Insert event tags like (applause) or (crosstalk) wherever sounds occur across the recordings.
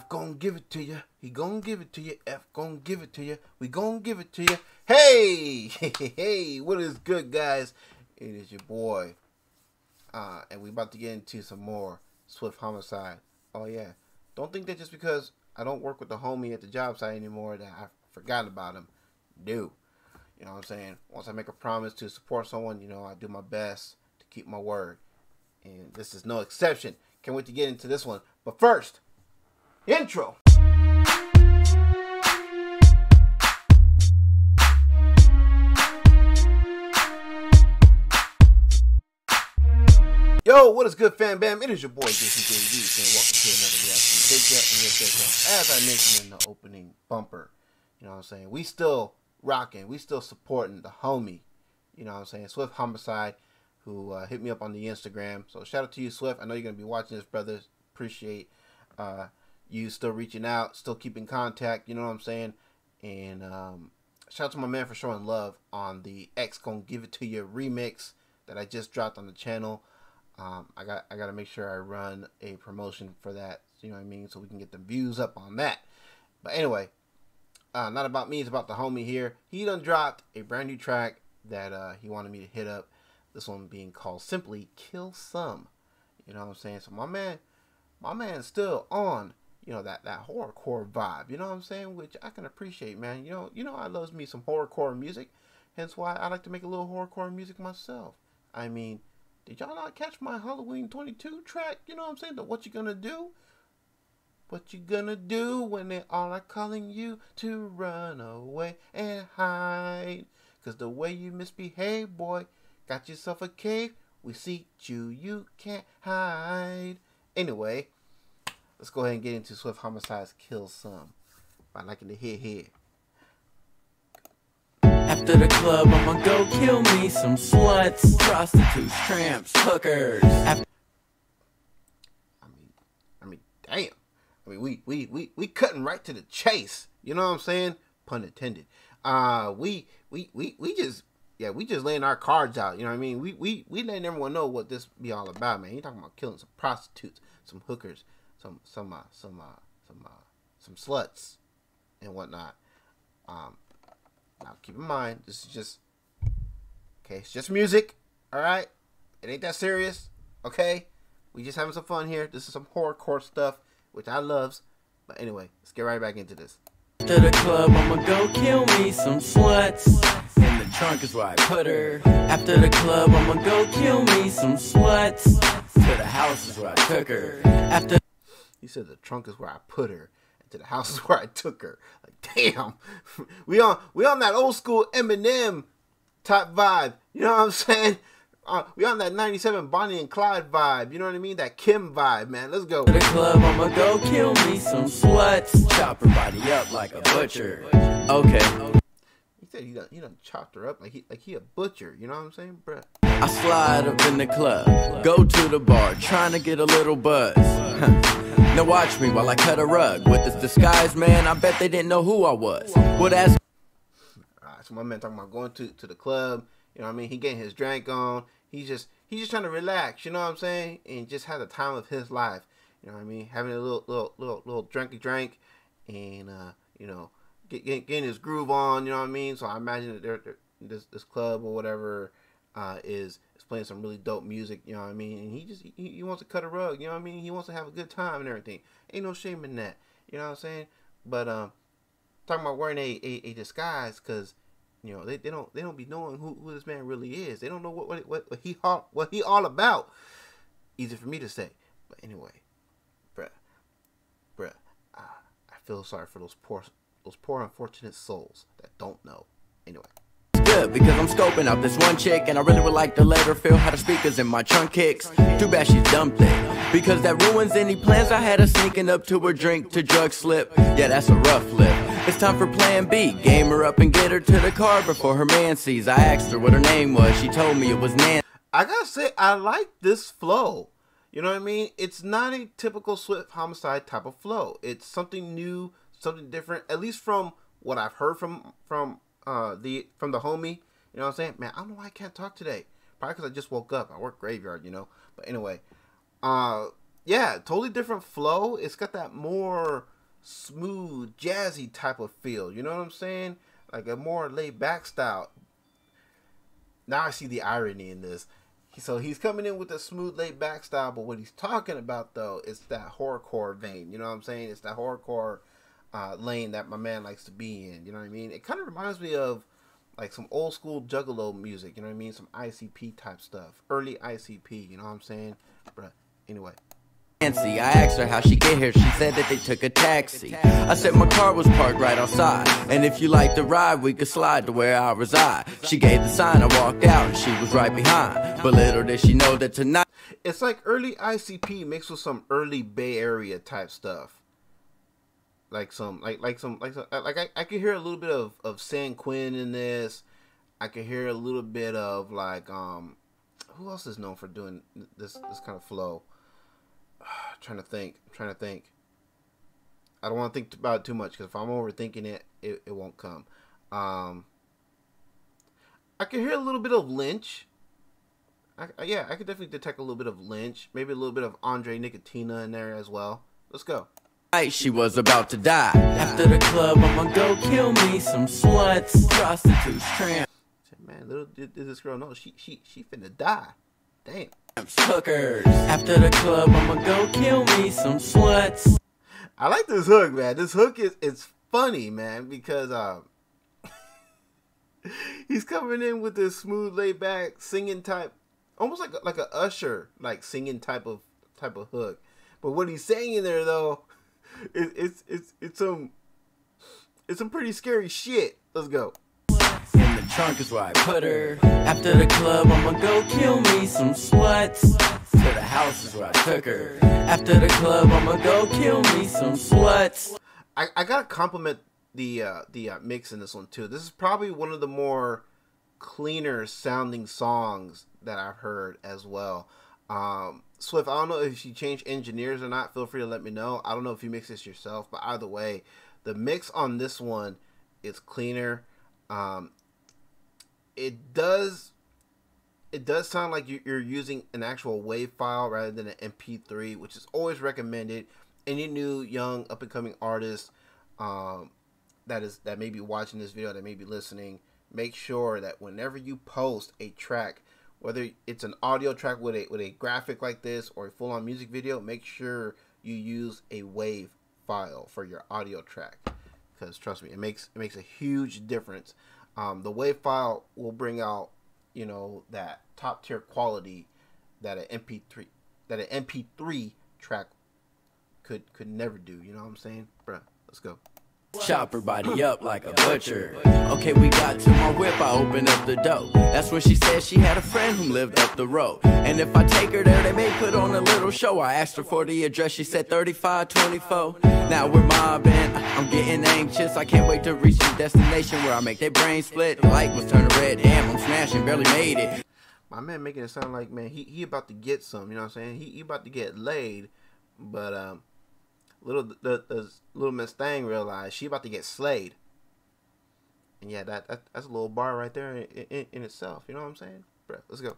F gon' give it to you. He gon' give it to you. F gon' give it to you. We gon' give it to you. Hey, hey, (laughs) hey, what is good, guys? It is your boy. Uh, and we about to get into some more Swift Homicide. Oh, yeah. Don't think that just because I don't work with the homie at the job site anymore that I forgot about him. Do. You know what I'm saying? Once I make a promise to support someone, you know, I do my best to keep my word. And this is no exception. Can't wait to get into this one. But first, intro. Yo, what is good, fam bam? It is your boy Jason Jay V saying welcome to another reaction. And as I mentioned in the opening bumper, you know what I'm saying? We still rocking, we still supporting the homie. You know what I'm saying? Swift Homicide, who uh, hit me up on the Instagram. So shout out to you, Swift. I know you're gonna be watching this, brothers. Appreciate uh, you still reaching out, still keeping contact. You know what I'm saying? And um, shout out to my man for showing love on the X Gonna Give It To You remix that I just dropped on the channel. Um, I got I got to make sure I run a promotion for that. You know what I mean? So we can get the views up on that. But anyway, uh, not about me. It's about the homie here. He done dropped a brand new track that uh, he wanted me to hit up. This one being called simply "Kill Some." You know what I'm saying? So my man, my man's still on. You know that that horrorcore vibe. You know what I'm saying? Which I can appreciate, man. You know, you know I loves me some horrorcore music. Hence why I like to make a little horrorcore music myself. I mean did y'all not catch my Halloween 22 track? You know what I'm saying? The what you gonna do? What you gonna do when they all are calling you to run away and hide? Cause the way you misbehave, boy, got yourself a cave. We see you, you can't hide. Anyway, let's go ahead and get into Swift Homicide's Kill Some by liking the hit here. After the club, I'ma go kill me some sluts, prostitutes, tramps, hookers. After I mean, I mean, damn. I mean, we we we we cutting right to the chase. You know what I'm saying? Pun intended. Uh, we we we we just yeah, we just laying our cards out. You know what I mean? We we we letting everyone know what this be all about, man. You talking about killing some prostitutes, some hookers, some some uh, some uh, some uh, some sluts, and whatnot. Um, now, keep in mind, this is just okay. It's just music, all right. It ain't that serious, okay. We just having some fun here. This is some horrorcore stuff, which I loves. But anyway, let's get right back into this. To the club, I'ma go kill me some sluts. In the trunk is where I put her. After the club, I'ma go kill me some sluts. To the house is where I took her. After he said the trunk is where I put her and to the house (laughs) is where I took her. Like, damn, (laughs) we on we on that old school Eminem type vibe. You know what I'm saying? Uh, we on that 97 Bonnie and Clyde vibe. You know what I mean? That Kim vibe, man. Let's go. To the club, I'ma go kill me some sluts. Chop her body up like a butcher. Okay. He said he done, he done chopped her up like he like he a butcher. You know what I'm saying, bruh? I slide up in the club, go to the bar, trying to get a little buzz. (laughs) Now watch me while I cut a rug. With this disguise, man, I bet they didn't know who I was. Would ask. Alright, so my man talking about going to, to the club. You know what I mean? He getting his drink on. He's just he's just trying to relax. You know what I'm saying? And just have the time of his life. You know what I mean? Having a little little little little drinky drink, and uh, you know, get, get, getting his groove on. You know what I mean? So I imagine that they're, they're, this this club or whatever uh, is playing some really dope music, you know what I mean? And he just he, he wants to cut a rug, you know what I mean? He wants to have a good time and everything. Ain't no shame in that, you know what I'm saying? But um, talking about wearing a, a, a disguise because you know they, they don't they don't be knowing who, who this man really is. They don't know what what, what, he all what he all about. Easy for me to say, but anyway, bruh, bruh, uh, I feel sorry for those poor those poor unfortunate souls that don't know. Anyway good because I'm scoping out this one chick and I really would like to let her feel how the speakers in my trunk kicks. Too bad she's dumped it because that ruins any plans I had of sneaking up to her drink to drug slip. Yeah, that's a rough lip. It's time for plan B. Game her up and get her to the car before her man sees. I asked her what her name was. She told me it was Nan. I gotta say, I like this flow. You know what I mean? It's not a typical Swift Homicide type of flow. It's something new, something different. At least from what I've heard from from uh the from the homie. You know what I'm saying? Man, I don't know why I can't talk today. Probably because I just woke up. I work graveyard, you know. But anyway, uh, yeah, totally different flow. It's got that more smooth, jazzy type of feel. You know what I'm saying? Like a more laid back style. Now I see the irony in this. So he's coming in with a smooth, laid back style, but what he's talking about though is that horrorcore vein. You know what I'm saying? It's that horrorcore uh, lane that my man likes to be in. You know what I mean? It kind of reminds me of like some old school Juggalo music. You know what I mean? Some ICP type stuff, early ICP. You know what I'm saying? But anyway. Nancy, I asked her how she get here. She said that they took a taxi. I said my car was parked right outside, and if you like to ride, we could slide to where I reside. She gave the sign, I walked out, and she was right behind. But little did she know that tonight. It's like early ICP mixed with some early Bay Area type stuff like some like like some like some, like I, I could hear a little bit of of San Quinn in this. I could hear a little bit of like um who else is known for doing this this kind of flow. (sighs) trying to think. Trying to think. I don't want to think about it too much because if I'm overthinking it, it, it won't come. Um, I could hear a little bit of Lynch. I, yeah, I could definitely detect a little bit of Lynch. Maybe a little bit of Andre Nickatina in there as well. Let's go. She was about to die. After the club, I'ma go kill me some sluts, prostitutes, tramps. Man, little did, this girl know she she she finna die. Damn. Hookers. After the club, I'ma go kill me some sluts. I like this hook, man. This hook is it's funny, man, because um (laughs) he's coming in with this smooth, laid back singing type, almost like like a Usher like singing type of type of hook. But what he's saying in there though it, it's it's it's some it's some pretty scary shit. Let's go. In the trunk is where I put her. After the club, I'ma go kill me some sluts. To the house is where I took her. After the club, I'ma go kill me some sluts. I, I gotta compliment the uh, the uh, mix in this one too. This is probably one of the more cleaner sounding songs that I've heard as well. Um, Swift, I don't know if you change engineers or not. Feel free to let me know. I don't know if you mix this yourself, but either way, the mix on this one is cleaner. Um, it does it does sound like you're using an actual WAV file rather than an MP3, which is always recommended. Any new young up and coming artist um, that is that may be watching this video, that may be listening, make sure that whenever you post a track whether it's an audio track with a with a graphic like this or a full on music video, make sure you use a wave file for your audio track because trust me, it makes it makes a huge difference. Um, the wave file will bring out you know that top tier quality that an MP3 that an MP3 track could could never do. You know what I'm saying, bruh? Let's go. Chop her body up like a butcher. Okay, we got to my whip, I open up the door. That's when she said she had a friend who lived up the road. And if I take her there, they may put on a little show. I asked her for the address, she said 3524. Now we're mobbing, I'm getting anxious. I can't wait to reach the destination where I make their brain split. The light was turning red, damn, I'm smashing, barely made it. My man making it sound like, man, he, he about to get some, you know what I'm saying? He, he about to get laid, but, um, little the, the little Miss Thang realized she about to get slayed. And yeah, that, that that's a little bar right there in, in, in itself. You know what I'm saying? Bro, let's go.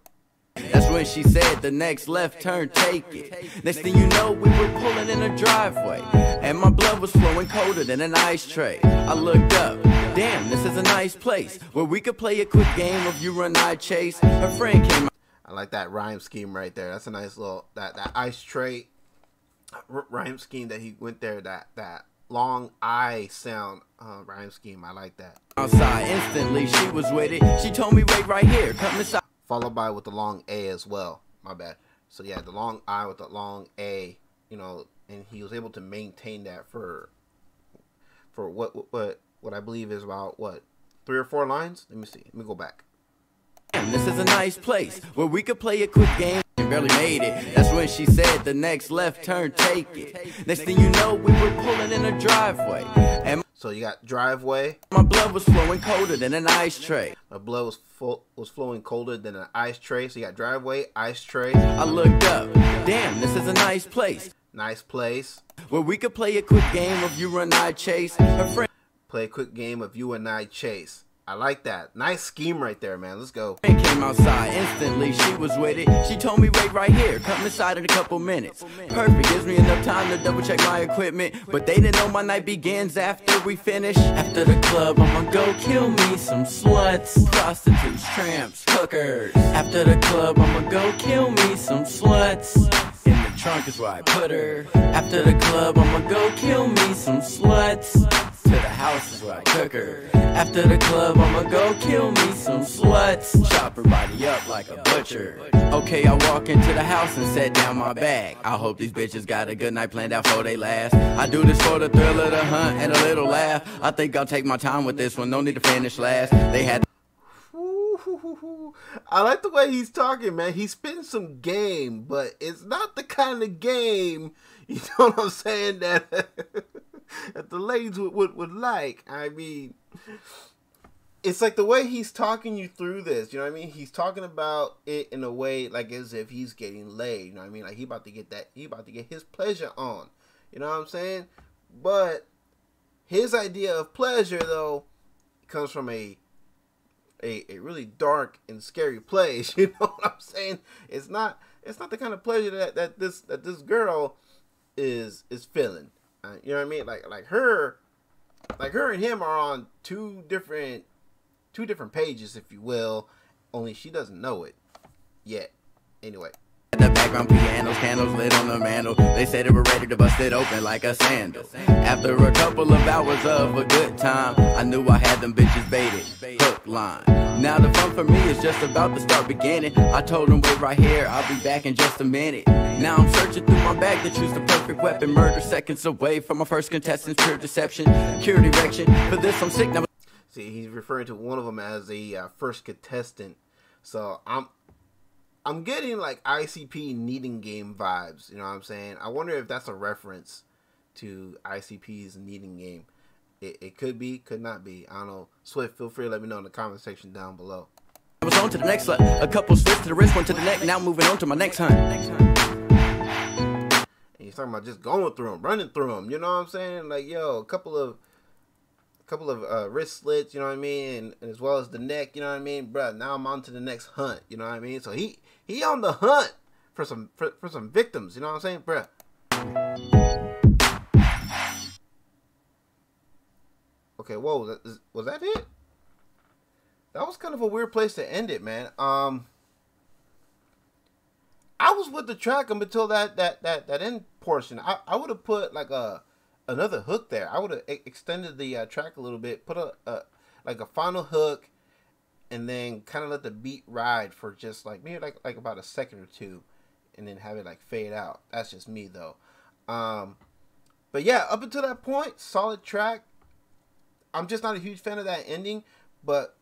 That's when she said the next left turn, take it. Next thing you know, we were pulling in a driveway. And my blood was flowing colder than an ice tray. I looked up, damn, this is a nice place where we could play a quick game of you run, I chase. Her friend came I like that rhyme scheme right there. That's a nice little, that, that ice tray rhyme scheme that he went there. That that long I sound uh, rhyme scheme. I like that. Outside instantly, she was with it. She told me wait right here, come inside. Followed by with the long A as well. My bad. So yeah, the long I with the long A. You know, and he was able to maintain that for for what what what I believe is about what three or four lines. Let me see. Let me go back. This is a nice place where we could play a quick game barely made it. That's when she said the next left turn, take it. Next thing you know, we were pulling in a driveway. And so you got driveway. My blood was flowing colder than an ice tray. My blood was full, was flowing colder than an ice tray. So you got driveway, ice tray. I looked up. Damn, this is a nice place. Nice place. Where we could play a quick game of you and I chase. Her friend play a quick game of you and I chase. I like that. Nice scheme right there, man. Let's go. Came outside instantly, she was with it. She told me wait right here, come inside in a couple minutes. Perfect, gives me enough time to double check my equipment. But they didn't know my night begins after we finish. After the club, I'ma go kill me some sluts, prostitutes, tramps, hookers. After the club, I'ma go kill me some sluts. In the trunk is where I put her. After the club, I'ma go kill me some sluts. To the house is where I cook her. After the club, I'ma go kill me some sluts. Chop her body up like a butcher. Okay, I walk into the house and set down my bag. I hope these bitches got a good night planned out for they last. I do this for the thrill of the hunt and a little laugh. I think I'll take my time with this one, no need to finish last. They had. I like the way he's talking, man. He's spitting some game, but it's not the kind of game, (laughs) you know what I'm saying, that, (laughs) that the ladies would, would, would like. I mean, it's like the way he's talking you through this. You know what I mean? He's talking about it in a way like as if he's getting laid. You know what I mean? Like he about to get that. He about to get his pleasure on. You know what I'm saying? But his idea of pleasure though comes from a a, a really dark and scary place. (laughs) You know what I'm saying? It's not it's not the kind of pleasure that, that this that this girl is is feeling. Uh, you know what I mean? Like like her like her and him are on two different two different pages, if you will. Only she doesn't know it yet. Anyway. The background pianos, candles lit on the mantle. They said they were ready to bust it open like a sandal. After a couple of hours of a good time, I knew I had them bitches baited. Hook line. Now the fun for me is just about to start beginning. I told them wait right here, I'll be back in just a minute. Now I'm searching through my bag to choose the perfect weapon. Murder seconds away from my first contestant's pure deception. Pure direction. For this I'm sick now. See, he's referring to one of them as a uh, first contestant. So I'm I'm getting like ICP Dating Game vibes. You know what I'm saying? I wonder if that's a reference to ICP's Dating Game. It, it could be, could not be. I don't know. Swift, feel free to let me know in the comment section down below. I was on to the next slut. A couple swifts to the wrist, one to the neck. Now moving on to my next hunt. And he's talking about just going through them, running through them. You know what I'm saying? Like, yo, a couple of a couple of uh, wrist slits, you know what I mean, and, and, as well as the neck, you know what I mean, bruh. Now I'm on to the next hunt, you know what I mean. So he he on the hunt for some for, for some victims, you know what I'm saying, bruh. Okay, whoa, was that, was that it? That was kind of a weird place to end it, man. Um, I was with the track until that that that that end portion. I I would have put like a another hook there. I would have extended the uh, track a little bit, put a, a like a final hook, and then kind of let the beat ride for just like maybe like like about a second or two, and then have it like fade out. That's just me though. Um, but yeah, up until that point, solid track. I'm just not a huge fan of that ending, but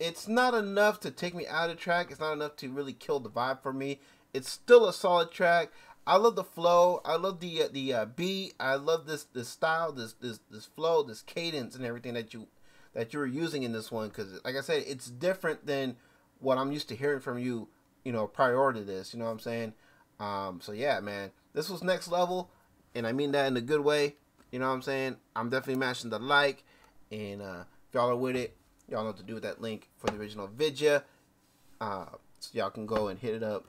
it's not enough to take me out of the track. It's not enough to really kill the vibe for me. It's still a solid track. I love the flow. I love the uh, the uh, beat. I love this this style, this this this flow, this cadence, and everything that you that you were using in this one. Because, like I said, it's different than what I'm used to hearing from you. You know, prior to this. You know what I'm saying? Um, so yeah, man, this was next level, and I mean that in a good way. You know what I'm saying? I'm definitely matching the like, and uh, if y'all are with it, y'all know what to do with that link for the original video. Uh, so y'all can go and hit it up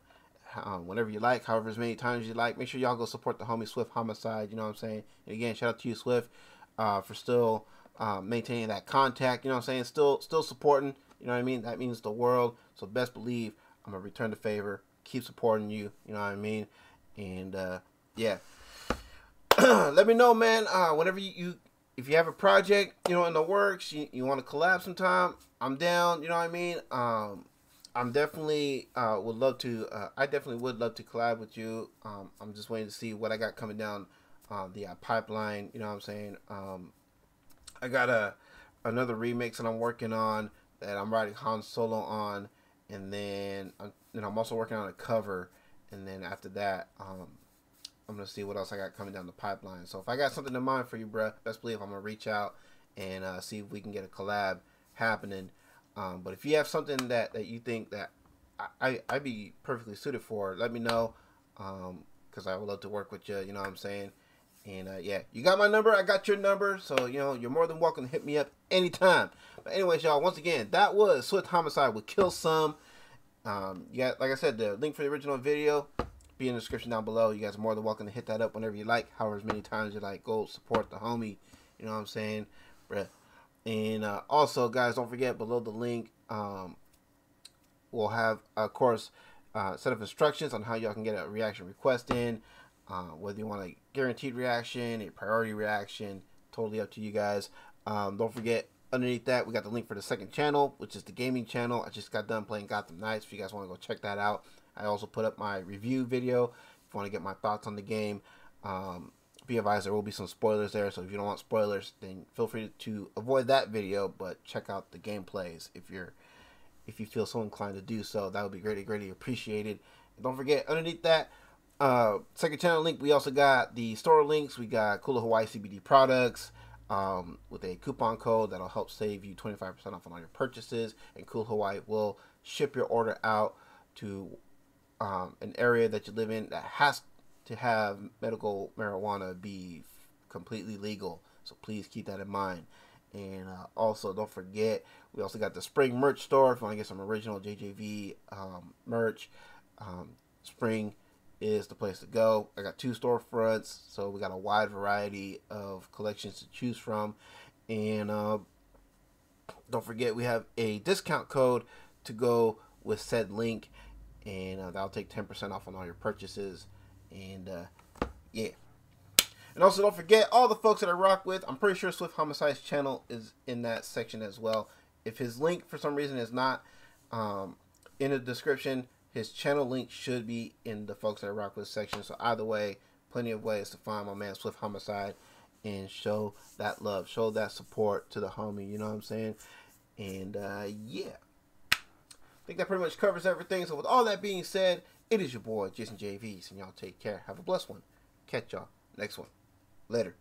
um, whenever you like, however as many times you like. Make sure y'all go support the homie Swift Homicide. You know what I'm saying? And again, shout out to you, Swift, uh, for still uh, maintaining that contact. You know what I'm saying? Still, still supporting. You know what I mean? That means the world. So best believe I'm gonna return the favor. Keep supporting you. You know what I mean? And uh, yeah, (clears throat) let me know, man. Uh, whenever you, you if you have a project, you know, in the works, you, you want to collab sometime, I'm down. You know what I mean? Um, I'm definitely uh, would love to. Uh, I definitely would love to collab with you. Um, I'm just waiting to see what I got coming down uh, the uh, pipeline. You know what I'm saying? Um, I got a another remix that I'm working on that I'm writing Han Solo on, and then I'm, and I'm also working on a cover. And then after that, um, I'm gonna see what else I got coming down the pipeline. So if I got something in mind for you, bruh, best believe I'm gonna reach out and uh, see if we can get a collab happening. Um, but if you have something that, that you think that I, I, would be perfectly suited for, let me know. Because um, I would love to work with you, you know what I'm saying? And uh, yeah, you got my number, I got your number. So, you know, you're more than welcome to hit me up anytime. But anyways, y'all, once again, that was Swift Homicide with Kill Some. Um, like I said, the link for the original video be in the description down below. You guys are more than welcome to hit that up whenever you like, however many times you like. Go support the homie. You know what I'm saying, bruh. And uh, also, guys, don't forget below the link, um, we'll have, of course, uh, set of instructions on how y'all can get a reaction request in. Uh, whether you want a guaranteed reaction, a priority reaction, totally up to you guys. Um, don't forget, underneath that, we got the link for the second channel, which is the gaming channel. I just got done playing Gotham Knights. If you guys want to go check that out, I also put up my review video. If you want to get my thoughts on the game, um, be advised there will be some spoilers there. So if you don't want spoilers, then feel free to avoid that video. But check out the gameplays if you're if you feel so inclined to do so. That would be greatly greatly appreciated. And don't forget underneath that uh, second channel link, we also got the store links. We got Kula Hawaii CBD products um, with a coupon code that'll help save you 25% off on all your purchases. And Kula Hawaii will ship your order out to um, an area that you live in that has to have medical marijuana be completely legal. So please keep that in mind. And uh, also, don't forget, we also got the spring merch store. If you want to get some original JJV um, merch, um, spring is the place to go. I got two storefronts, so we got a wide variety of collections to choose from. And uh, don't forget, we have a discount code to go with said link, and uh, that'll take 10% off on all your purchases. And uh, yeah. And also, don't forget all the folks that I rock with. I'm pretty sure Swift Homicide's channel is in that section as well. If his link for some reason is not um, in the description, his channel link should be in the folks that I rock with section. So either way, plenty of ways to find my man Swift Homicide and show that love, show that support to the homie. You know what I'm saying? And uh, yeah, think that pretty much covers everything. So with all that being said, it is your boy Jason Jay V's, and y'all take care. Have a blessed one. Catch y'all next one. Later.